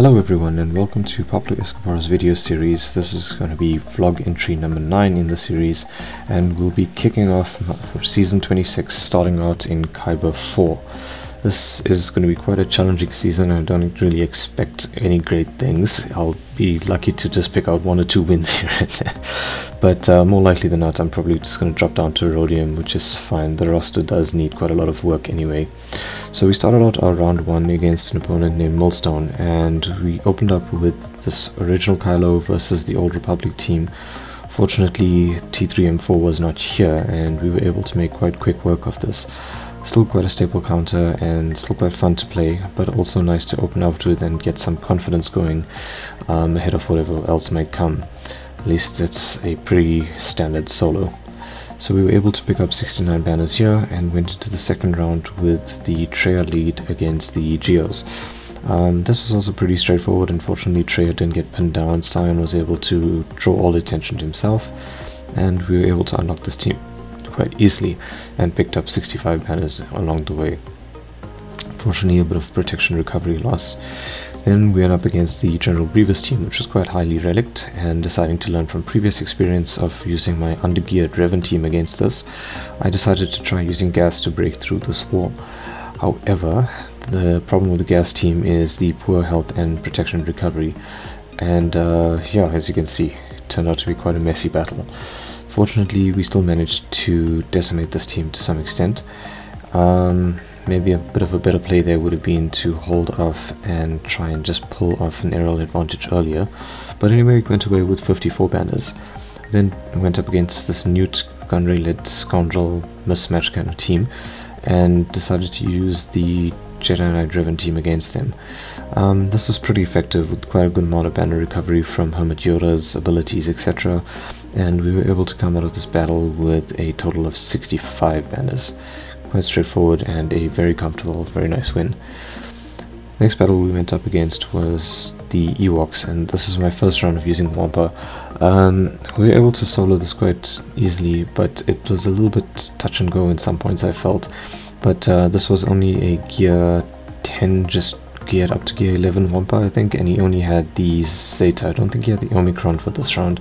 Hello everyone and welcome to Paploo Escobar's video series. This is going to be vlog entry number 9 in the series and we'll be kicking off season 26 starting out in Kyber 4. This is going to be quite a challenging season. I don't really expect any great things. I'll be lucky to just pick out one or two wins here But uh, more likely than not, I'm probably just going to drop down to Aurodium, which is fine. The roster does need quite a lot of work anyway. So we started out our round one against an opponent named Millstone, and we opened up with this original Kylo versus the Old Republic team. Fortunately, T3M4 was not here, and we were able to make quite quick work of this. Still quite a staple counter and still quite fun to play, but also nice to open up with and get some confidence going um, ahead of whatever else might come. At least it's a pretty standard solo. So we were able to pick up 69 banners here and went into the second round with the Traya lead against the Geos. Um, this was also pretty straightforward. Unfortunately, Traya didn't get pinned down. Sion was able to draw all attention to himself, and we were able to unlock this team quite easily and picked up 65 banners along the way. Fortunately, a bit of protection recovery loss. Then we went up against the General Grievous team, which was quite highly relict, and deciding to learn from previous experience of using my undergeared Revan team against this, I decided to try using gas to break through this wall. However, the problem with the gas team is the poor health and protection recovery, and uh, yeah, as you can see, turned out to be quite a messy battle. Fortunately, we still managed to decimate this team to some extent. Um, maybe a bit of a better play there would have been to hold off and try and just pull off an aerial advantage earlier. But anyway, we went away with 54 banners. Then went up against this Nute Gunray-led scoundrel mismatch kind of team and decided to use the Jedi Knight Revan team against them. Um, this was pretty effective with quite a good amount of banner recovery from Hermit Yoda's abilities, etc. And we were able to come out of this battle with a total of 65 banners. Quite straightforward and a very comfortable, very nice win. Next battle we went up against was the Ewoks, and this is my first round of using Wampa. Um, we were able to solo this quite easily, but it was a little bit touch and go in some points I felt. But uh, this was only a gear 10, just geared up to gear 11 Wampa, I think, and he only had the Zeta. I don't think he had the Omicron for this round,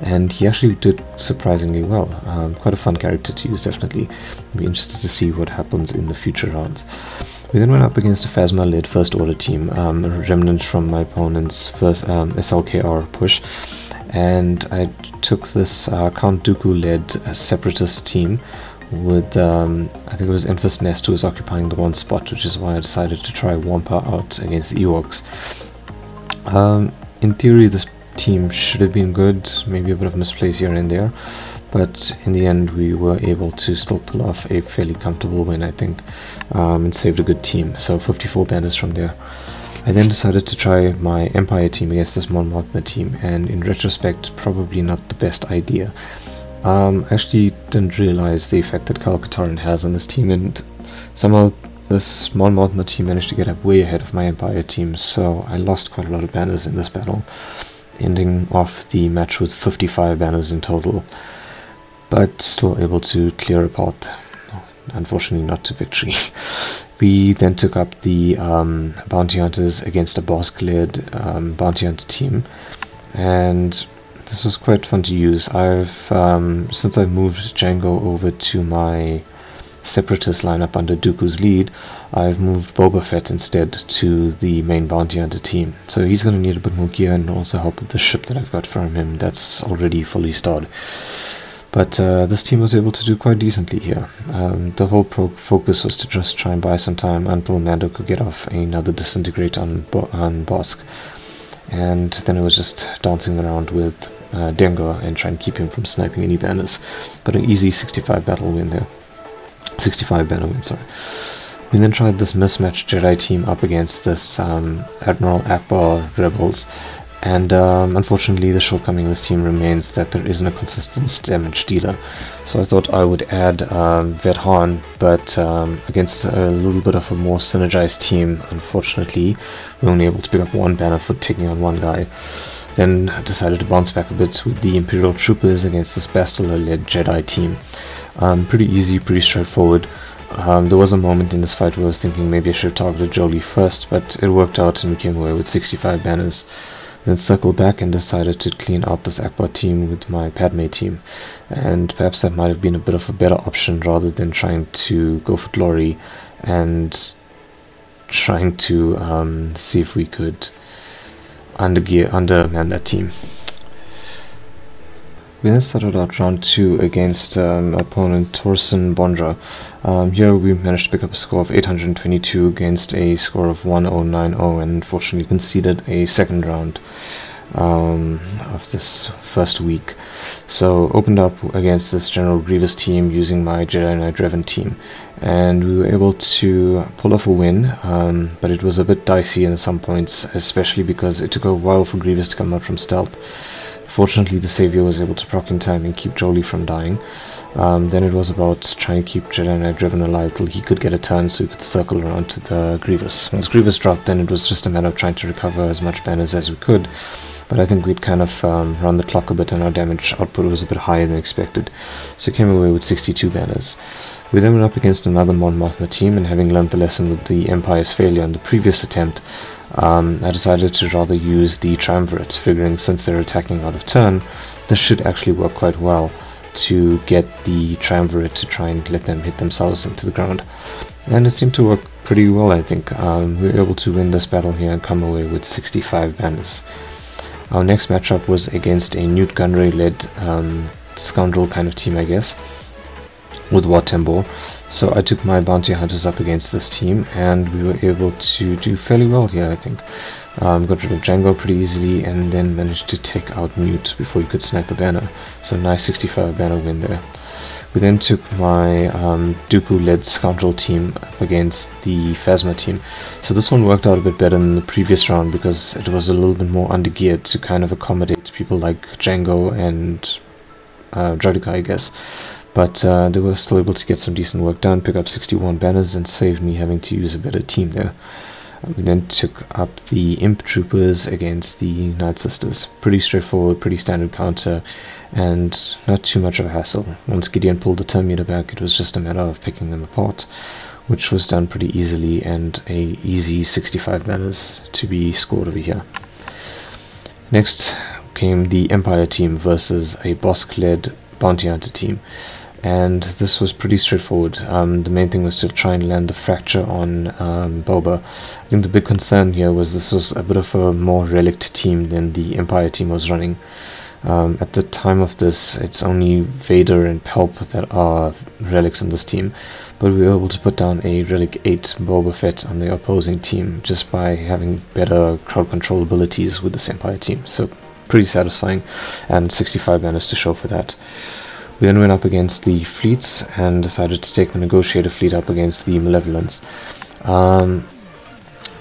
and he actually did surprisingly well. Um, quite a fun character to use, definitely. I'll be interested to see what happens in the future rounds. We then went up against a Phasma-led First Order team, um, a remnant from my opponent's first um, SLKR push, and I took this uh, Count Dooku-led uh, Separatist team with um, I think it was Enfys Nest who was occupying the one spot, which is why I decided to try Wampa out against Ewoks. Um, in theory, this team should have been good, maybe a bit of misplace here and there, but in the end, we were able to still pull off a fairly comfortable win, I think, um, and saved a good team. So 54 banners from there. I then decided to try my Empire team against this Mon Mothma team, and in retrospect, probably not the best idea. Um, actually didn't realize the effect that Katarn has on this team, and somehow this Mon Mothma team managed to get up way ahead of my Empire team, so I lost quite a lot of banners in this battle, ending off the match with 55 banners in total, but still able to clear a path. Unfortunately, not to victory. we then took up the um, Bounty Hunters against a Bossk-led um, Bounty Hunter team, and this was quite fun to use. I've um, since I've moved Jango over to my separatist lineup under Dooku's lead, I've moved Boba Fett instead to the main bounty hunter team. So he's going to need a bit more gear and also help with the ship that I've got from him that's already fully starred. But uh, this team was able to do quite decently here. Um, the whole pro focus was to just try and buy some time until Mando could get off another disintegrate on, Bo on Bossk. And then I was just dancing around with uh, Dengar and trying to keep him from sniping any banners. But an easy 65 battle win there. 65 banner win, sorry. We then tried this mismatched Jedi team up against this um, Admiral Ackbar rebels and um, unfortunately the shortcoming of this team remains that there isn't a consistent damage dealer. So I thought I would add um, Vedhan, but um, against a little bit of a more synergized team, unfortunately, we were only able to pick up one banner for taking on one guy. Then I decided to bounce back a bit with the Imperial Troopers against this Bastila-led Jedi team. Um, pretty easy, pretty straightforward. Um, there was a moment in this fight where I was thinking maybe I should have targeted Jolee first, but it worked out and we came away with 65 banners. Then circled back and decided to clean out this Ackbar team with my Padme team. And perhaps that might have been a bit of a better option rather than trying to go for glory and trying to um, see if we could undergear, underman that team. We then started out round 2 against um, opponent Torsen Bondra. Um, here we managed to pick up a score of 822 against a score of 1090 and unfortunately conceded a second round um, of this first week. So opened up against this General Grievous team using my Jedi Knight Revan team and we were able to pull off a win um, but it was a bit dicey in some points especially because it took a while for Grievous to come out from stealth Fortunately, the Savior was able to proc in time and keep Jolee from dying. Um, then it was about trying to keep Jedi Knight Revan alive till he could get a turn so he could circle around to the Grievous. Once Grievous dropped, then it was just a matter of trying to recover as much banners as we could. But I think we'd kind of um, run the clock a bit and our damage output was a bit higher than expected. So came away with 62 banners. We then went up against another Mon Mothma team and having learned the lesson with the Empire's failure in the previous attempt, um, I decided to rather use the Triumvirate, figuring since they're attacking out of turn, this should actually work quite well to get the Triumvirate to try and let them hit themselves into the ground. And it seemed to work pretty well, I think. Um, we were able to win this battle here and come away with 65 banners. Our next matchup was against a Nute Gunray led um, scoundrel kind of team, I guess with Wat Tambor. So I took my bounty hunters up against this team and we were able to do fairly well here I think. Um, got rid of Jango pretty easily and then managed to take out Nute before you could snipe a banner. So nice 65 banner win there. We then took my um, Dooku-led Scoundrel team up against the Phasma team. So this one worked out a bit better than the previous round because it was a little bit more undergeared to kind of accommodate people like Jango and uh, I guess but uh, they were still able to get some decent work done, pick up 61 banners and saved me having to use a better team there. We then took up the Imp Troopers against the Night Sisters. Pretty straightforward, pretty standard counter, and not too much of a hassle. Once Gideon pulled the turn meter back, it was just a matter of picking them apart, which was done pretty easily, and a easy 65 banners to be scored over here. Next came the Empire team versus a Bossk-led bounty hunter team and this was pretty straightforward. Um, the main thing was to try and land the fracture on um, Boba. I think the big concern here was this was a bit of a more relict team than the Empire team was running. Um, at the time of this, it's only Vader and Palp that are relics in this team, but we were able to put down a Relic 8 Boba Fett on the opposing team just by having better crowd control abilities with this Empire team. So pretty satisfying, and 65 banners to show for that. We then went up against the fleets and decided to take the negotiator fleet up against the malevolence. Um,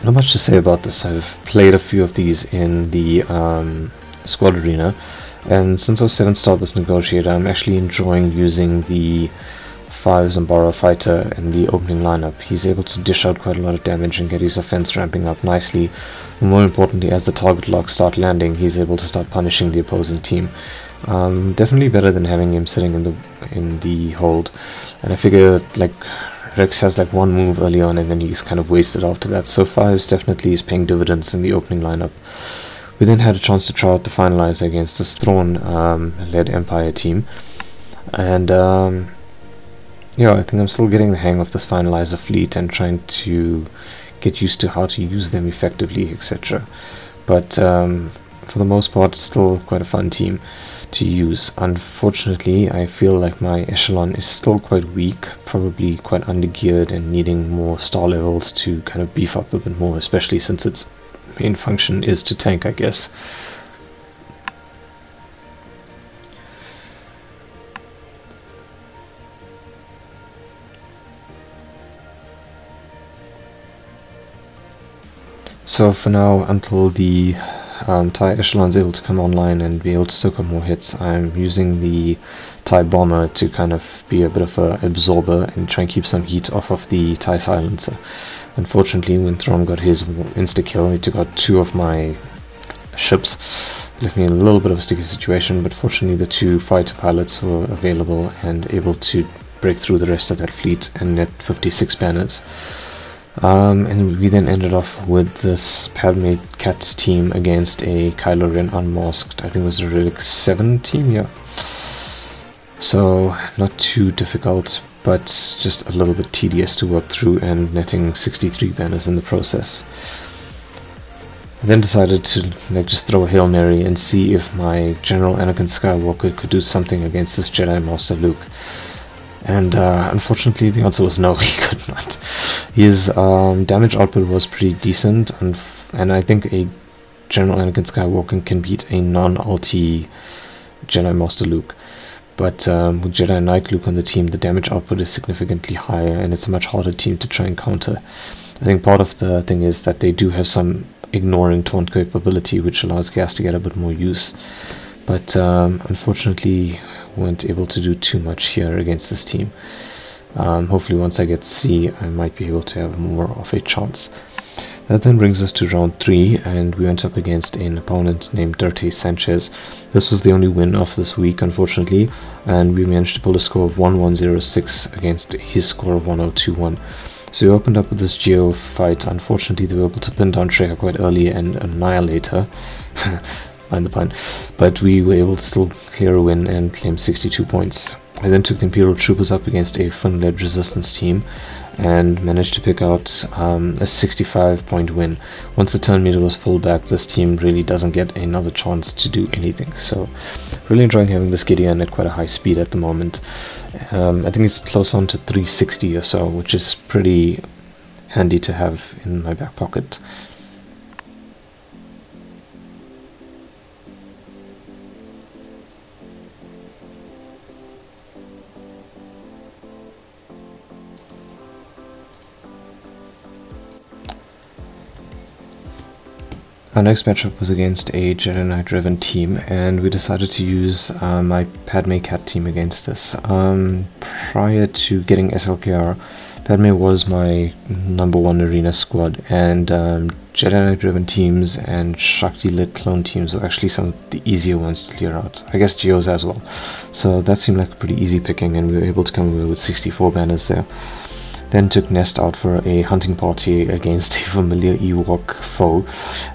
not much to say about this. I've played a few of these in the um, squad arena, and since I've 7 starred this negotiator, I'm actually enjoying using the Fives' Umbaran fighter in the opening lineup. He's able to dish out quite a lot of damage and get his offense ramping up nicely. More importantly, as the target locks start landing, he's able to start punishing the opposing team. Um, definitely better than having him sitting in the in the hold. And I figure like Rex has like one move early on and then he's kind of wasted after that. So Fives definitely is paying dividends in the opening lineup. We then had a chance to try out the finalizer against this Thrawn um, led Empire team. And um, yeah, I think I'm still getting the hang of this finalizer fleet and trying to get used to how to use them effectively, etc. But um, for the most part, still quite a fun team to use. Unfortunately, I feel like my echelon is still quite weak, probably quite undergeared and needing more star levels to kind of beef up a bit more, especially since its main function is to tank, I guess. So for now, until the um, TIE Echelon is able to come online and be able to soak up more hits, I'm using the TIE Bomber to kind of be a bit of an absorber and try and keep some heat off of the TIE Silencer. Unfortunately, when Thrawn got his insta-kill, he took out two of my ships, left me in a little bit of a sticky situation, but fortunately the two fighter pilots were available and able to break through the rest of that fleet and net 56 banners. Um, and we then ended off with this Padme Cat's team against a Kylo Ren unmasked. I think it was a Relic 7 team, yeah. So, not too difficult, but just a little bit tedious to work through and netting 63 banners in the process. I then decided to like, just throw a Hail Mary and see if my General Anakin Skywalker could do something against this Jedi Master Luke. And uh, unfortunately the answer was no, he could not. His um, damage output was pretty decent, and, and I think a General Anakin Skywalker can beat a non-ulti Jedi Master Luke. But um, with Jedi Knight Luke on the team, the damage output is significantly higher, and it's a much harder team to try and counter. I think part of the thing is that they do have some ignoring taunt capability, which allows gas to get a bit more use. But um, unfortunately, weren't able to do too much here against this team. Um, hopefully once I get SEE, I might be able to have more of a chance. That then brings us to round 3 and we went up against an opponent named Dirty Sanchez. This was the only win of this week unfortunately and we managed to pull a score of 1106 against his score of 1021. So we opened up with this Geo fight. Unfortunately they were able to pin down Traya quite early and annihilate her. mind the pun. But we were able to still clear a win and claim 62 points. I then took the Imperial Troopers up against a Finn-led resistance team and managed to pick out um, a 65 point win. Once the turn meter was pulled back, this team really doesn't get another chance to do anything. So, really enjoying having this Gideon at quite a high speed at the moment. Um, I think it's close on to 360 or so, which is pretty handy to have in my back pocket. Our next matchup was against a Jedi Knight Revan team and we decided to use uh, my Padme Cat team against this. Um, prior to getting SLKR, Padme was my number one arena squad and um, Jedi Knight Revan teams and Shaak Ti lit clone teams were actually some of the easier ones to clear out. I guess Geos as well. So that seemed like a pretty easy picking and we were able to come away with 64 banners there. Then took Nest out for a hunting party against a familiar Ewok foe,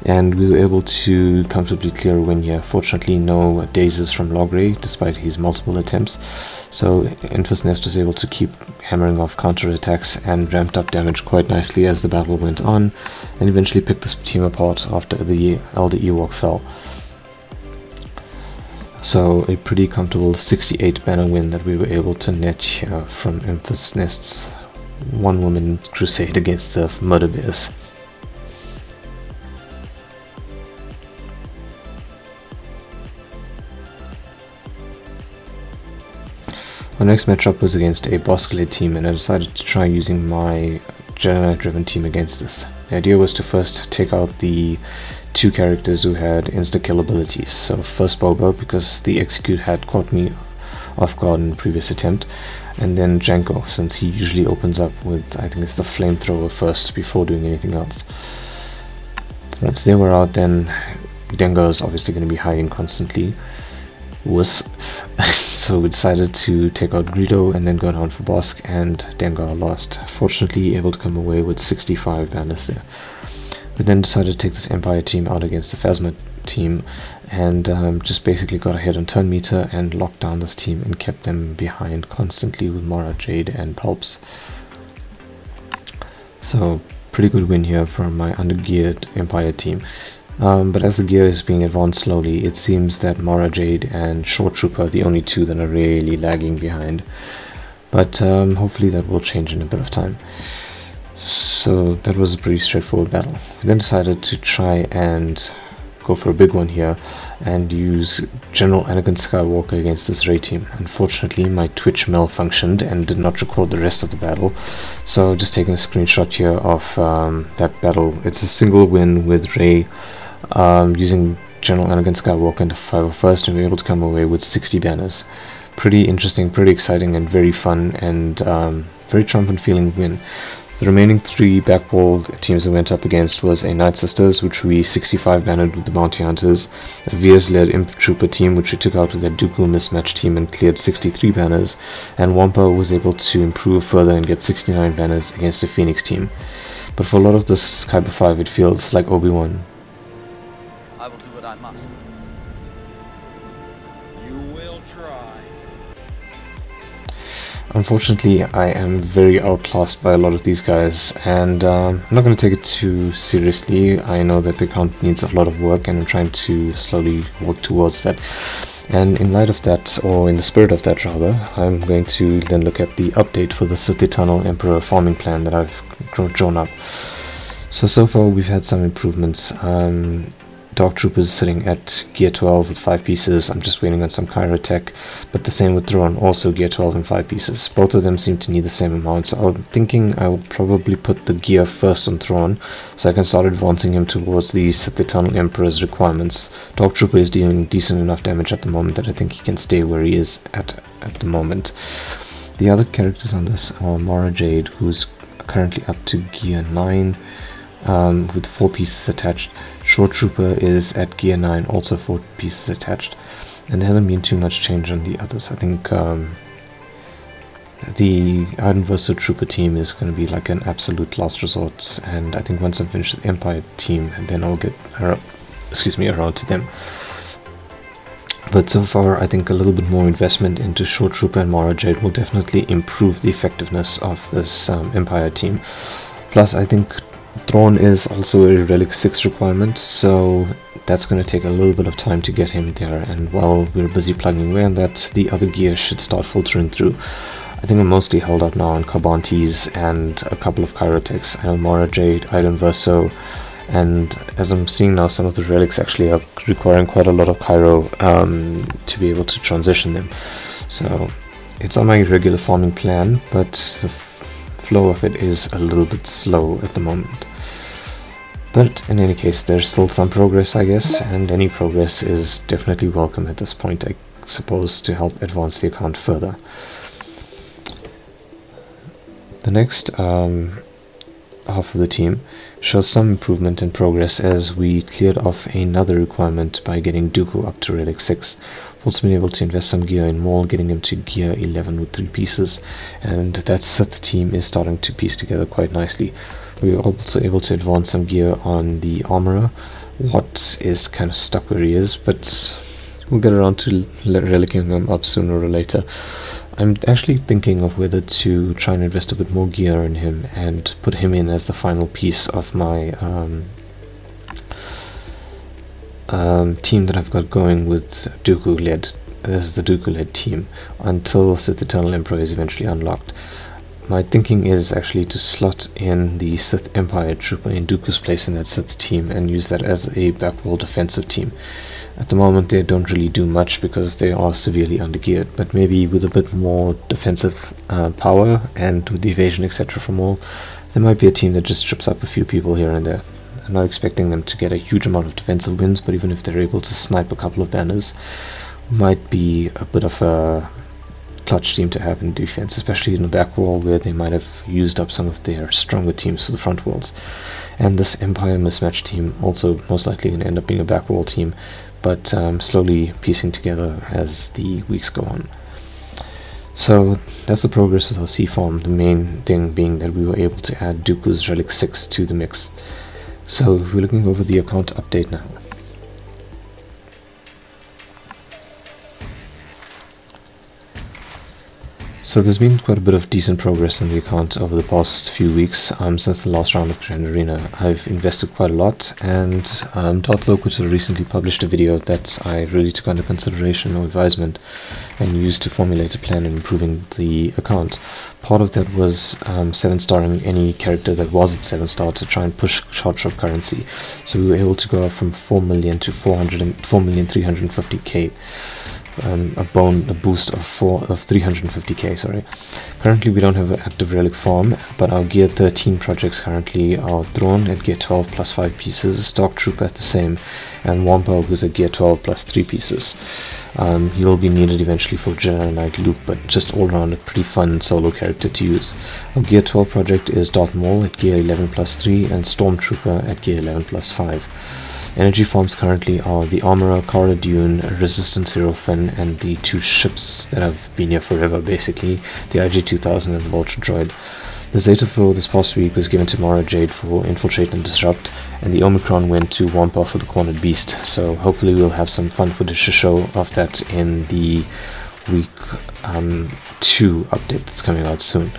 and we were able to comfortably clear a win here. Fortunately, no dazes from Logray, despite his multiple attempts, so Enfys Nest was able to keep hammering off counter attacks and ramped up damage quite nicely as the battle went on, and eventually picked this team apart after the Elder Ewok fell. So a pretty comfortable 68 banner win that we were able to net from Enfys Nest's one woman crusade against the murder bears. Our next matchup was against a Bossk team and I decided to try using my Jedi Revan team against this. The idea was to first take out the two characters who had insta-kill abilities. So first Boba because the execute had caught me off guard in previous attempt and then Jango since he usually opens up with I think it's the flamethrower first before doing anything else. Once they were out then Dengar is obviously going to be hiding constantly. Was so we decided to take out Greedo and then go down for Bossk, and Dengar lost. Fortunately able to come away with 65 banners there. We then decided to take this Empire team out against the Phasma team and um, just basically got ahead on turn meter and locked down this team and kept them behind constantly with Mara Jade and Palps. So pretty good win here from my undergeared Empire team. Um, but as the gear is being advanced slowly, it seems that Mara Jade and Shore Trooper are the only two that are really lagging behind. But um, hopefully that will change in a bit of time. So that was a pretty straightforward battle. We then decided to try and go for a big one here and use General Anakin Skywalker against this Rey team. Unfortunately, my Twitch malfunctioned and did not record the rest of the battle, so just taking a screenshot here of um, that battle. It's a single win with Rey um, using General Anakin Skywalker into 501st and we were able to come away with 60 banners. Pretty interesting, pretty exciting and very fun and um, very triumphant feeling win. The remaining three backwall teams I went up against was a Night Sisters, which we 65 bannered with the Bounty Hunters, a Veers-led Imp Trooper team, which we took out with a Dooku mismatch team and cleared 63 banners, and Wampa was able to improve further and get 69 banners against the Phoenix team. But for a lot of this Kyber 5, it feels like Obi-Wan. Unfortunately, I am very outclassed by a lot of these guys, and um, I'm not going to take it too seriously. I know that the account needs a lot of work, and I'm trying to slowly work towards that. And in light of that, or in the spirit of that rather, I'm going to then look at the update for the Sith Eternal Emperor farming plan that I've drawn up. So, so far we've had some improvements. Um, Dark Troopers sitting at gear 12 with 5 pieces. I'm just waiting on some Kyrotech, but the same with Thrawn, also gear 12 and 5 pieces. Both of them seem to need the same amount, so I'm thinking I will probably put the gear first on Thrawn, so I can start advancing him towards the Sith Eternal Emperor's requirements. Dark Trooper is dealing decent enough damage at the moment that I think he can stay where he is at at the moment. The other characters on this are Mara Jade, who's currently up to gear 9 um, with 4 pieces attached. Shore Trooper is at gear 9, also 4 pieces attached. And there hasn't been too much change on the others. I think um, the Iden Versio Trooper team is going to be like an absolute last resort. And I think once I finish the Empire team, then I'll get excuse me around to them. But so far, I think a little bit more investment into Shore Trooper and Mara Jade will definitely improve the effectiveness of this um, Empire team. Plus, I think Thrawn is also a Relic 6 requirement, so that's going to take a little bit of time to get him there, and while we're busy plugging away on that, the other gear should start filtering through. I think I'm mostly held up now on Carbantis and a couple of know Mara Jade, Iden Versio, and as I'm seeing now, some of the relics actually are requiring quite a lot of Kyro um, to be able to transition them. So it's on my regular farming plan, but the flow of it is a little bit slow at the moment. But in any case, there's still some progress, I guess, and any progress is definitely welcome at this point, I suppose, to help advance the account further. The next um, half of the team shows some improvement in progress as we cleared off another requirement by getting Dooku up to Relic 6. Also been able to invest some gear in Maul, getting him to gear 11 with 3 pieces, and that Sith team is starting to piece together quite nicely. We were also able to advance some gear on the Armorer. What is kind of stuck where he is, but we'll get around to relicking him up sooner or later. I'm actually thinking of whether to try and invest a bit more gear in him and put him in as the final piece of my um, um, team that I've got going with Dooku led as the Dooku led team until Sith Eternal Emperor is eventually unlocked. My thinking is actually to slot in the Sith Empire trooper in Dooku's place in that Sith team and use that as a back backwall defensive team. At the moment they don't really do much because they are severely undergeared, but maybe with a bit more defensive uh, power and with the evasion etc from all, there might be a team that just strips up a few people here and there. I'm not expecting them to get a huge amount of defensive wins, but even if they're able to snipe a couple of banners, might be a bit of a clutch team to have in defense, especially in the back wall where they might have used up some of their stronger teams for the front walls. And this Empire mismatch team also most likely going to end up being a back wall team, but um, slowly piecing together as the weeks go on. So that's the progress of our SEE farm, the main thing being that we were able to add Dooku's Relic 6 to the mix. So we're looking over the account update now. So there's been quite a bit of decent progress in the account over the past few weeks um, since the last round of Grand Arena. I've invested quite a lot and um, Darth Loquitur recently published a video that I really took under consideration or advisement and used to formulate a plan in improving the account. Part of that was um, 7 starring any character that was at 7 star to try and push shard shop currency. So we were able to go up from 4 million to 400 4 million 350k. Um, a bone a boost of four of 350k. Sorry. Currently, we don't have an active relic farm, but our gear 13 projects currently are Thrawn at gear 12 plus five pieces. stock Trooper at the same, and Wampa who's at gear 12 plus three pieces. Um, he'll be needed eventually for Jedi Knight Luke, but just all around a pretty fun solo character to use. Our Gear 12 project is Darth Maul at Gear 11 plus 3 and Stormtrooper at Gear 11 plus 5. Energy forms currently are the Armorer, Cara Dune, Resistance Hero Finn, and the two ships that have been here forever basically, the IG-2000 and the Vulture Droid. The Zeta Foe this past week was given to Mara Jade for Infiltrate and Disrupt, and the Omicron went to Wampa for the Cornered Beast, so hopefully we'll have some fun footage to show of that in the week um, 2 update that's coming out soon.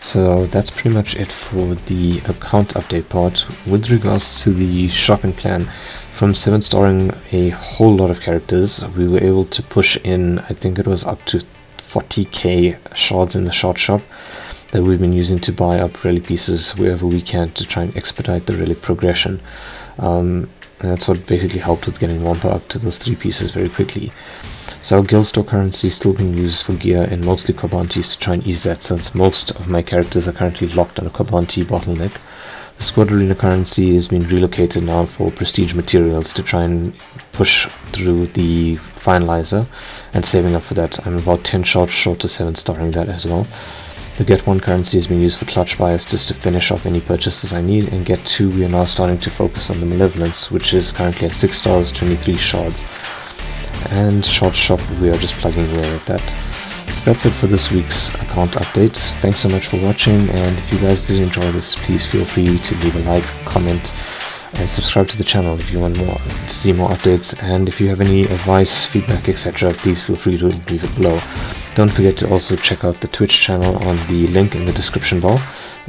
So that's pretty much it for the account update part. With regards to the shopping plan, from 7 starring a whole lot of characters, we were able to push in, I think it was up to 40k shards in the shard shop that we've been using to buy up relic pieces wherever we can to try and expedite the relic progression. Um, and that's what basically helped with getting Wampa up to those three pieces very quickly. So our store currency is still being used for gear and mostly Carbantis to try and ease that since most of my characters are currently locked on a Carbanti bottleneck. The squadrena currency is being relocated now for prestige materials to try and push through the finalizer and saving up for that. I'm about 10 shots short of 7 starring that as well. The get 1 currency has been used for clutch buys just to finish off any purchases I need and get 2 we are now starting to focus on the malevolence which is currently at 6 stars 23 shards and shard shop we are just plugging away at that. So that's it for this week's account update. Thanks so much for watching and if you guys did enjoy this please feel free to leave a like, comment and subscribe to the channel if you want more to see more updates and if you have any advice, feedback etc please feel free to leave it below. Don't forget to also check out the Twitch channel on the link in the description bar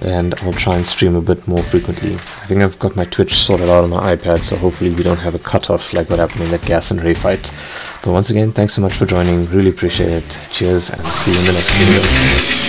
and I'll try and stream a bit more frequently. I think I've got my Twitch sorted out on my iPad so hopefully we don't have a cutoff like what happened in that gas and Rey fight. But once again thanks so much for joining, really appreciate it, cheers and see you in the next video.